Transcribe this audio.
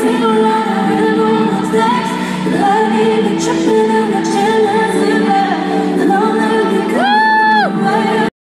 single line, I. But